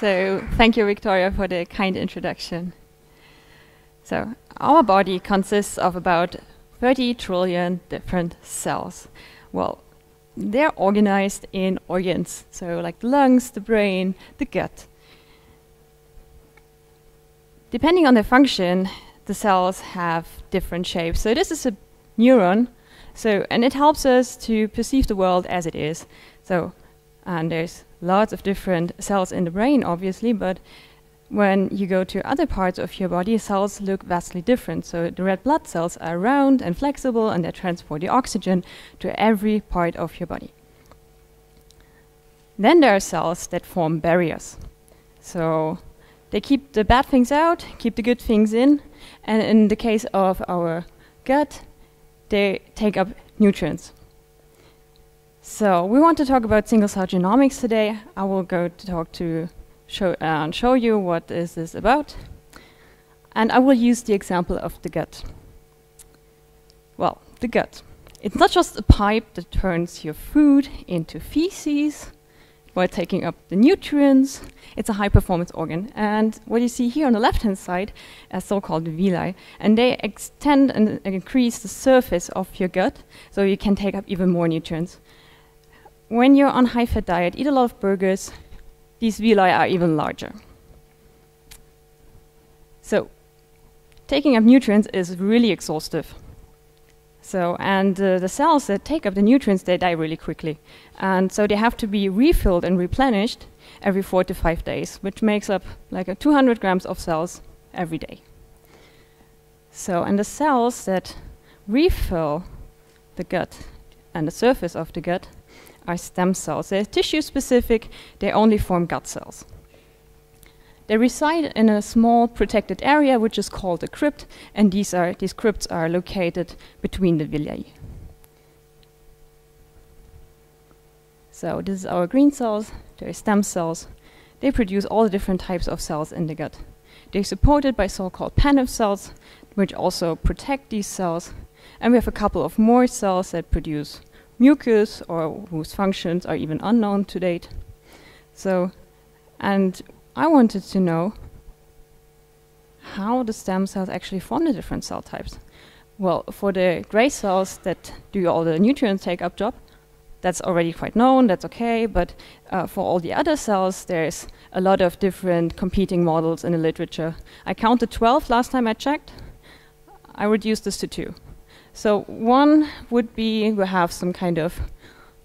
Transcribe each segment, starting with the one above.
So thank you, Victoria, for the kind introduction. So our body consists of about 30 trillion different cells. Well, they're organized in organs, so like the lungs, the brain, the gut. Depending on their function, the cells have different shapes. So this is a neuron, so and it helps us to perceive the world as it is. So and there's lots of different cells in the brain, obviously, but when you go to other parts of your body, cells look vastly different. So the red blood cells are round and flexible, and they transport the oxygen to every part of your body. Then there are cells that form barriers. So they keep the bad things out, keep the good things in, and in the case of our gut, they take up nutrients. So we want to talk about single cell genomics today. I will go to talk to show uh, and show you what is this about. And I will use the example of the gut. Well, the gut. It's not just a pipe that turns your food into feces while taking up the nutrients. It's a high performance organ. And what you see here on the left hand side are so called villi. And they extend and increase the surface of your gut so you can take up even more nutrients. When you're on high fat diet, eat a lot of burgers, these villi are even larger. So taking up nutrients is really exhaustive. So, and uh, the cells that take up the nutrients, they die really quickly. And so they have to be refilled and replenished every four to five days, which makes up like 200 grams of cells every day. So, and the cells that refill the gut and the surface of the gut are stem cells. They're tissue specific, they only form gut cells. They reside in a small protected area which is called a crypt, and these, are, these crypts are located between the villi. So this is our green cells, they're stem cells. They produce all the different types of cells in the gut. They're supported by so-called Paneth cells, which also protect these cells. And we have a couple of more cells that produce mucus or whose functions are even unknown to date. So, and I wanted to know how the stem cells actually form the different cell types. Well, for the gray cells that do all the nutrient take up job, that's already quite known, that's okay, but uh, for all the other cells, there's a lot of different competing models in the literature. I counted 12 last time I checked. I reduced this to two. So one would be we have some kind of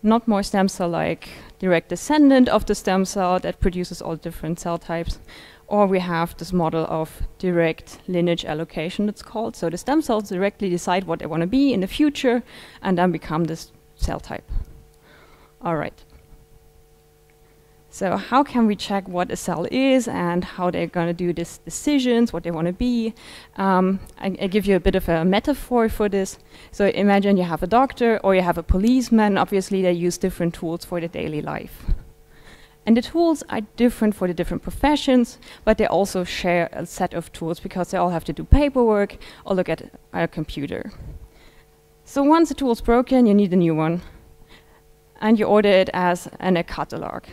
not more stem cell like direct descendant of the stem cell that produces all different cell types. Or we have this model of direct lineage allocation, it's called. So the stem cells directly decide what they want to be in the future and then become this cell type. All right. So how can we check what a cell is and how they're going to do these decisions, what they want to be? Um, I, I, give you a bit of a metaphor for this. So imagine you have a doctor or you have a policeman. Obviously, they use different tools for their daily life. And the tools are different for the different professions, but they also share a set of tools because they all have to do paperwork or look at a computer. So once a tool's broken, you need a new one. And you order it as an, a catalog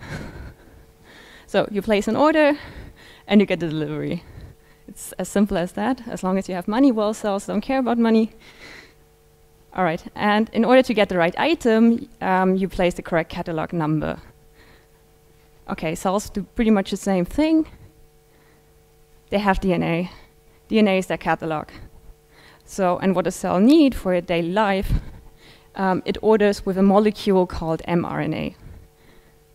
so you place an order and you get the delivery. It's as simple as that. As long as you have money, well, cells don't care about money. All right, and in order to get the right item, um, you place the correct catalog number. Okay, cells do pretty much the same thing. They have DNA. DNA is their catalog. So, and what a cell need for a daily life, um, it orders with a molecule called mRNA.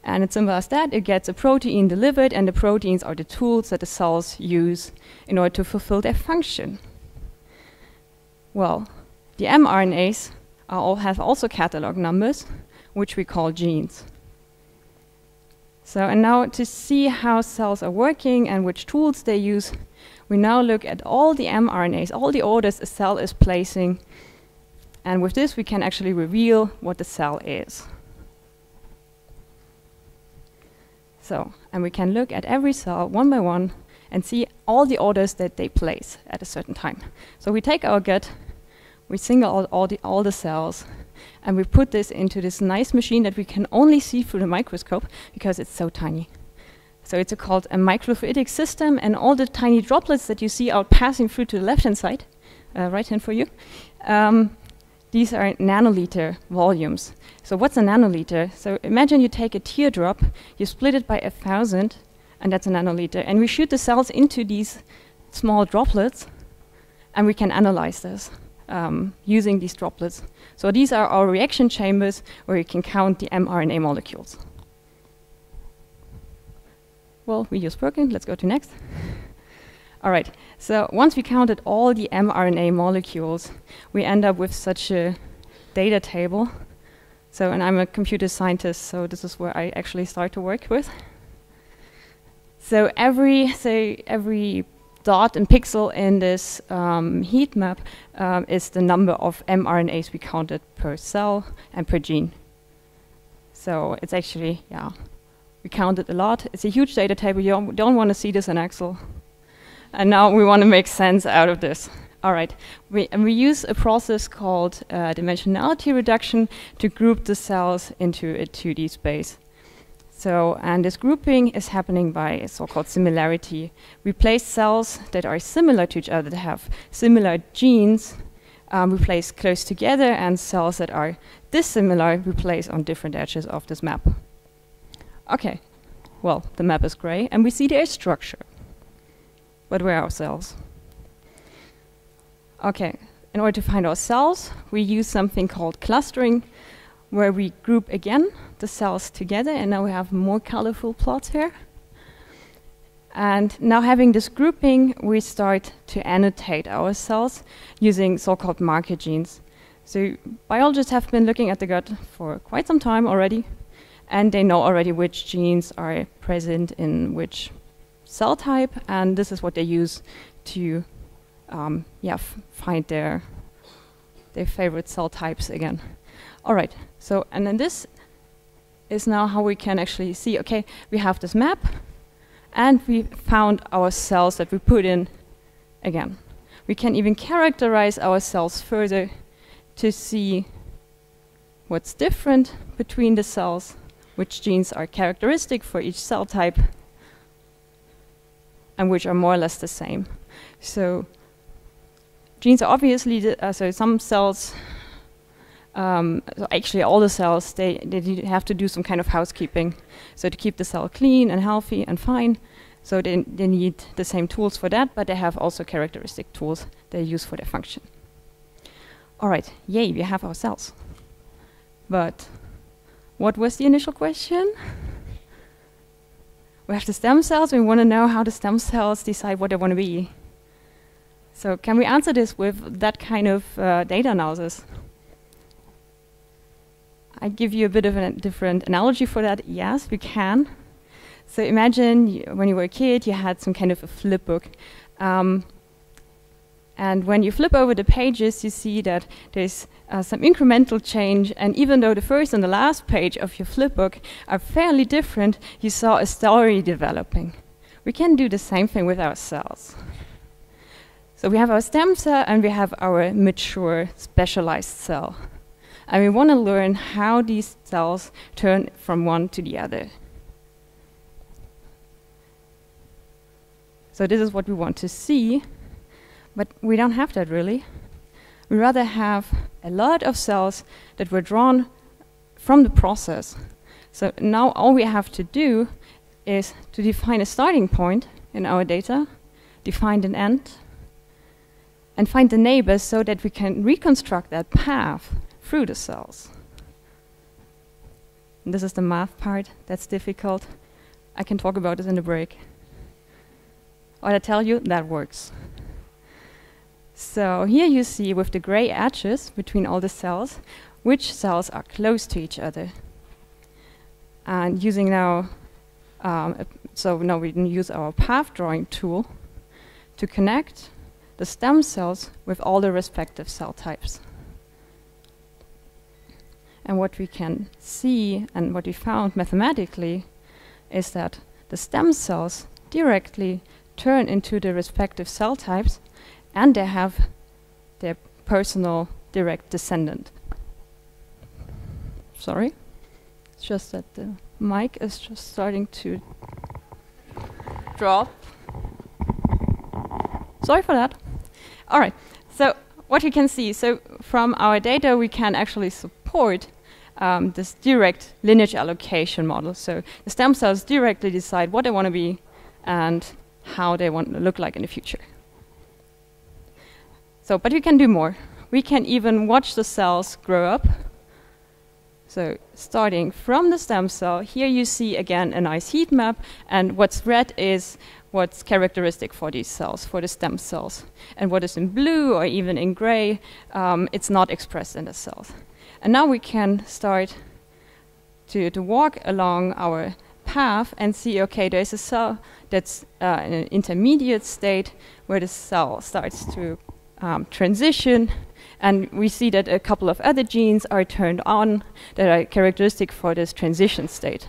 And it's as that. It gets a protein delivered, and the proteins are the tools that the cells use in order to fulfill their function. Well, the mRNAs all have also catalog numbers, which we call genes. So, and now to see how cells are working and which tools they use, we now look at all the mRNAs, all the orders a cell is placing, and with this we can actually reveal what the cell is. So, and we can look at every cell one by one and see all the orders that they place at a certain time. So we take our gut, we single out all the, all the cells, and we put this into this nice machine that we can only see through the microscope because it's so tiny. So it's a called a microfluidic system, and all the tiny droplets that you see out passing through to the left-hand side, uh, right hand for you, um, these are nanoliter volumes. So what's a nanoliter? So imagine you take a teardrop, you split it by a thousand, and that's a nanoliter. And we shoot the cells into these small droplets, and we can analyze this um, using these droplets. So these are our reaction chambers where you can count the mRNA molecules. Well, we use Perkin. Let's go to next. All right. So once we counted all the mRNA molecules, we end up with such a data table. So, and I'm a computer scientist, so this is where I actually start to work with. So every, say, every dot and pixel in this um, heat map um, is the number of mRNAs we counted per cell and per gene. So it's actually, yeah, we counted a lot. It's a huge data table. You don't, don't want to see this in Excel. And now we want to make sense out of this. All right, we, and we use a process called uh, dimensionality reduction to group the cells into a 2D space. So, and this grouping is happening by so-called similarity. We place cells that are similar to each other, that have similar genes, um, we place close together, and cells that are dissimilar we place on different edges of this map. Okay, well, the map is gray, and we see their structure. But where are our cells? Okay, in order to find our cells, we use something called clustering, where we group again the cells together, and now we have more colorful plots here. And now having this grouping, we start to annotate our cells using so-called marker genes. So biologists have been looking at the gut for quite some time already, and they know already which genes are present in which cell type, and this is what they use to um, yeah, find their, their favorite cell types again. All right, so, and then this is now how we can actually see, okay, we have this map, and we found our cells that we put in again. We can even characterize our cells further to see what's different between the cells, which genes are characteristic for each cell type, and which are more or less the same. So genes are obviously, uh, so some cells um, so actually all the cells, they, they have to do some kind of housekeeping. So to keep the cell clean and healthy and fine, so they, they need the same tools for that, but they have also characteristic tools they use for their function. All right, yay, we have our cells. But what was the initial question? We have the stem cells, we want to know how the stem cells decide what they want to be. So can we answer this with that kind of uh, data analysis? I give you a bit of a different analogy for that. Yes, we can. So imagine you, when you were a kid, you had some kind of a flip book. Um, and when you flip over the pages, you see that there's uh, some incremental change. And even though the first and the last page of your flip book are fairly different, you saw a story developing. We can do the same thing with our cells. So we have our stem cell and we have our mature specialized cell. And we want to learn how these cells turn from one to the other. So this is what we want to see, but we don't have that really. We rather have a lot of cells that were drawn from the process. So now all we have to do is to define a starting point in our data, define an end, and find the neighbors so that we can reconstruct that path through the cells. And this is the math part that's difficult. I can talk about this in the break. What I tell you, that works. So here you see with the gray edges between all the cells, which cells are close to each other. And using now, um, so now we use our path drawing tool to connect the stem cells with all the respective cell types. And what we can see and what we found mathematically is that the stem cells directly turn into the respective cell types and they have their personal direct descendant. Sorry, it's just that the mic is just starting to drop. Sorry for that. All right. So what you can see, so from our data, we can actually support um, this direct lineage allocation model. So the stem cells directly decide what they want to be and how they want to look like in the future. So, but we can do more. We can even watch the cells grow up. So starting from the stem cell, here you see again a nice heat map, and what's red is what's characteristic for these cells, for the stem cells. And what is in blue or even in gray, um, it's not expressed in the cells. And now we can start to, to walk along our path and see, okay, there's a cell that's uh, in an intermediate state where the cell starts to um, transition and we see that a couple of other genes are turned on that are characteristic for this transition state.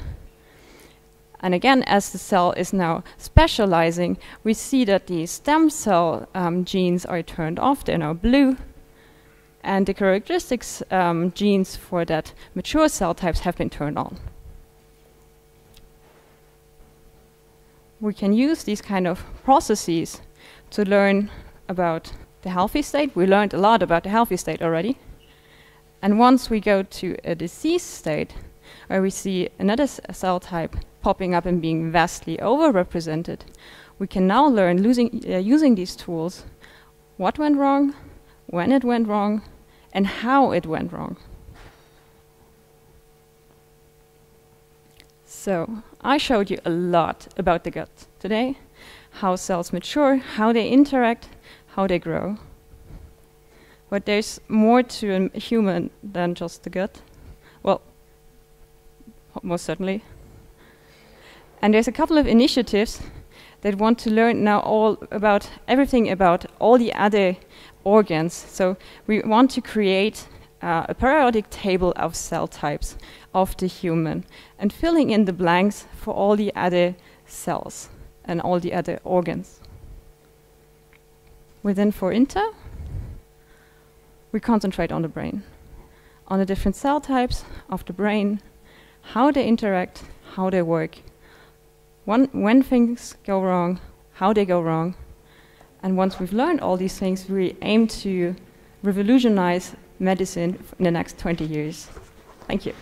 And again, as the cell is now specializing, we see that the stem cell um, genes are turned off, they're now blue, and the characteristics um, genes for that mature cell types have been turned on. We can use these kind of processes to learn about the healthy state. We learned a lot about the healthy state already. And once we go to a disease state, where we see another cell type popping up and being vastly overrepresented, we can now learn losing, uh, using these tools what went wrong, when it went wrong, and how it went wrong. So, I showed you a lot about the gut today, how cells mature, how they interact, how they grow. But there's more to a human than just the gut. Well, most certainly. And there's a couple of initiatives that want to learn now all about everything about all the other organs. So we want to create uh, a periodic table of cell types of the human and filling in the blanks for all the other cells and all the other organs. Within ForInter, we concentrate on the brain, on the different cell types of the brain, how they interact, how they work, when, when things go wrong, how they go wrong, and once we've learned all these things, we aim to revolutionize medicine in the next 20 years. Thank you.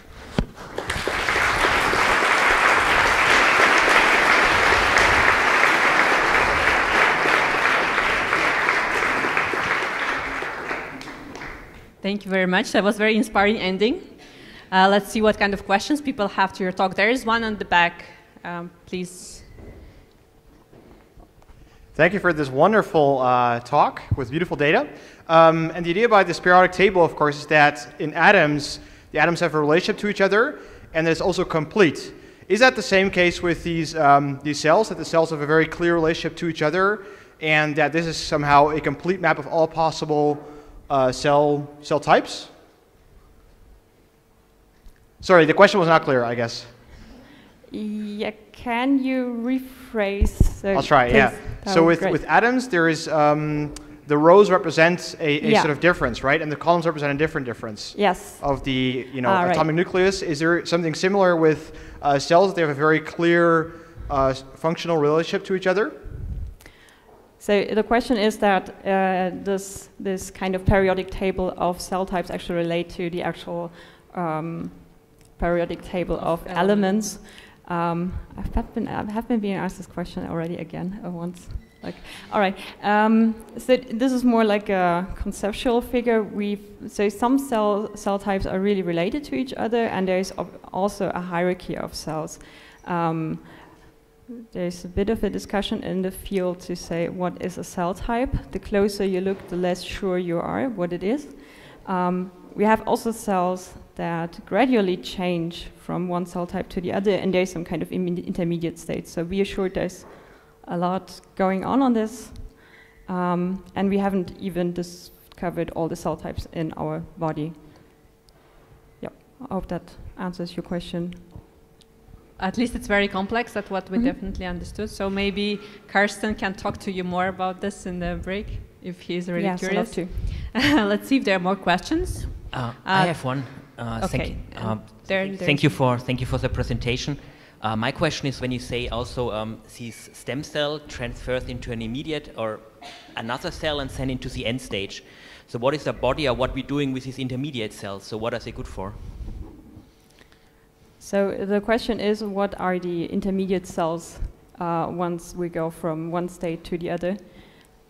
Thank you very much. That was very inspiring ending. Uh, let's see what kind of questions people have to your talk. There is one on the back. Um, please Thank you for this wonderful uh, talk with beautiful data. Um, and the idea about this periodic table, of course, is that in atoms, the atoms have a relationship to each other, and it's also complete. Is that the same case with these, um, these cells, that the cells have a very clear relationship to each other, and that this is somehow a complete map of all possible uh, cell, cell types? Sorry, the question was not clear, I guess. Yeah, can you rephrase? I'll try. Yeah. So with with atoms, there is um, the rows represent a, a yeah. sort of difference, right? And the columns represent a different difference. Yes. Of the you know uh, atomic right. nucleus. Is there something similar with uh, cells? They have a very clear uh, functional relationship to each other. So the question is that uh, this this kind of periodic table of cell types actually relate to the actual um, periodic table of elements. Um, I've been I have been being asked this question already again uh, once. Like, all right. Um, so this is more like a conceptual figure. We so some cell cell types are really related to each other, and there is also a hierarchy of cells. Um, there's a bit of a discussion in the field to say what is a cell type. The closer you look, the less sure you are what it is. Um, we have also cells that gradually change from one cell type to the other, and there's some kind of intermediate state. So be assured there's a lot going on on this, um, and we haven't even discovered all the cell types in our body. Yep, I hope that answers your question. At least it's very complex. That's what we mm -hmm. definitely understood. So maybe Karsten can talk to you more about this in the break if he's really yes, curious. I'd love to. Let's see if there are more questions. Uh, I uh, have one. Uh, okay. Thank, uh, there, thank you for thank you for the presentation. Uh, my question is when you say also um, these stem cell transfers into an immediate or another cell and sent into the end stage. So what is the body or what we're doing with these intermediate cells? So what are they good for? So the question is, what are the intermediate cells uh, once we go from one state to the other?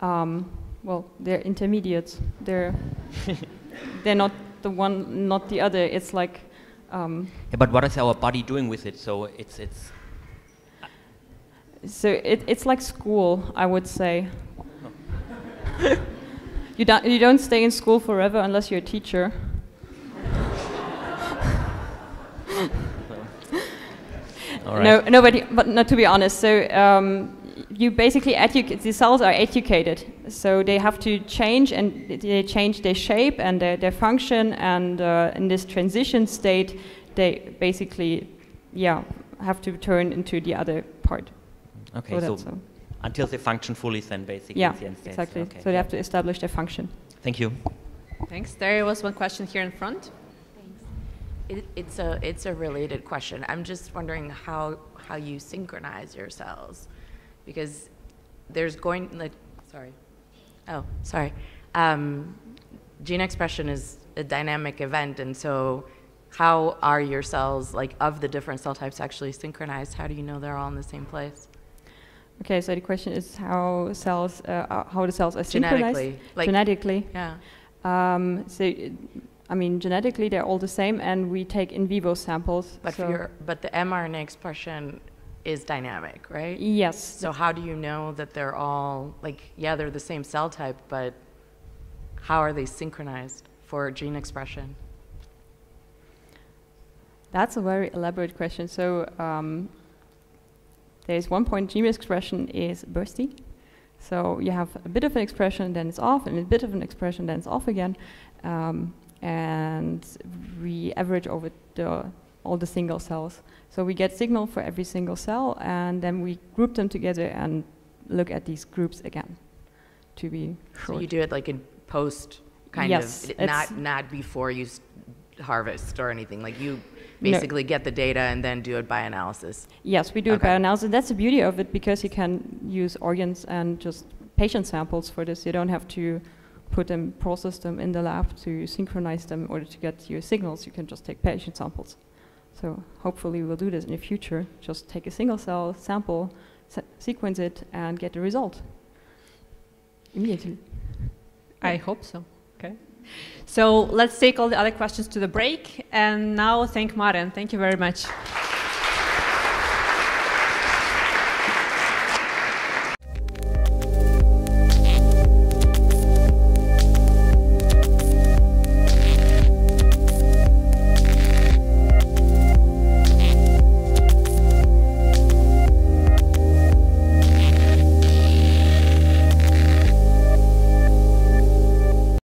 Um, well, they're intermediates. They're they're not the one, not the other. It's like. Um, yeah, but what is our body doing with it? So it's it's. So it, it's like school, I would say. you don't you don't stay in school forever unless you're a teacher. No, no, but, but not to be honest. So um, you basically educate the cells are educated, so they have to change and they change their shape and their, their function. And uh, in this transition state, they basically, yeah, have to turn into the other part. Okay, so, so until they function fully, then basically. Yeah, exactly. Okay. So they have to establish their function. Thank you. Thanks. There was one question here in front. It, it's a it's a related question. I'm just wondering how how you synchronize your cells, because there's going like sorry, oh sorry, um, gene expression is a dynamic event, and so how are your cells like of the different cell types actually synchronized? How do you know they're all in the same place? Okay, so the question is how cells uh, how the cells are genetically, synchronized like, genetically. Yeah. Um, so I mean, genetically they're all the same, and we take in vivo samples. But so your, but the mRNA expression is dynamic, right? Yes. So how do you know that they're all like, yeah, they're the same cell type, but how are they synchronized for gene expression? That's a very elaborate question. So um, there's one point gene expression is bursty. So you have a bit of an expression, then it's off, and a bit of an expression, then it's off again. Um, and we average over the, all the single cells. So we get signal for every single cell, and then we group them together and look at these groups again to be sure. So you do it like in post, kind yes, of, not not before you harvest or anything. Like you basically no. get the data and then do it by analysis. Yes, we do okay. it by analysis. That's the beauty of it because you can use organs and just patient samples for this. You don't have to put them, process them in the lab to synchronize them in order to get your signals, you can just take patient samples. So hopefully we'll do this in the future. Just take a single cell sample, se sequence it, and get the result immediately. I hope so. Okay. So let's take all the other questions to the break. And now thank Maren. Thank you very much.